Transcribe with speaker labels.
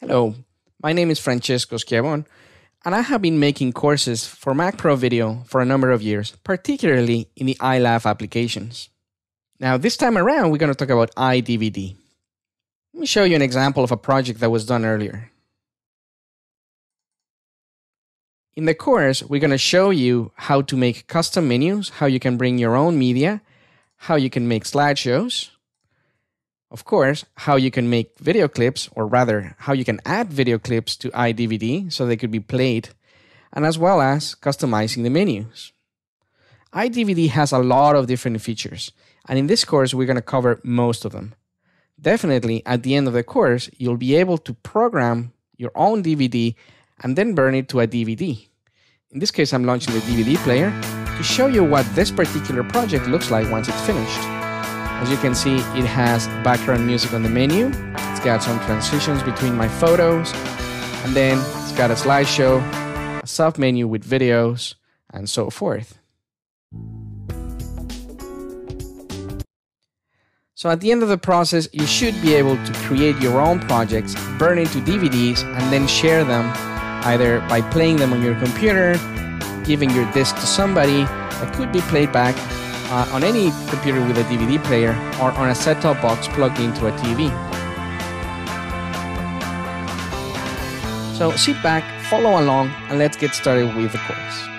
Speaker 1: Hello, my name is Francesco Schiavon, and I have been making courses for Mac Pro Video for a number of years, particularly in the iLife applications. Now, this time around, we're going to talk about iDVD. Let me show you an example of a project that was done earlier. In the course, we're going to show you how to make custom menus, how you can bring your own media, how you can make slideshows, of course, how you can make video clips, or rather, how you can add video clips to iDVD so they could be played, and as well as customizing the menus. iDVD has a lot of different features, and in this course, we're going to cover most of them. Definitely, at the end of the course, you'll be able to program your own DVD and then burn it to a DVD. In this case, I'm launching the DVD player to show you what this particular project looks like once it's finished. As you can see, it has background music on the menu. It's got some transitions between my photos. And then it's got a slideshow, a sub menu with videos, and so forth. So at the end of the process, you should be able to create your own projects, burn into DVDs, and then share them either by playing them on your computer, giving your disc to somebody that could be played back uh, on any computer with a DVD player or on a set-top box plugged into a TV. So sit back, follow along, and let's get started with the course.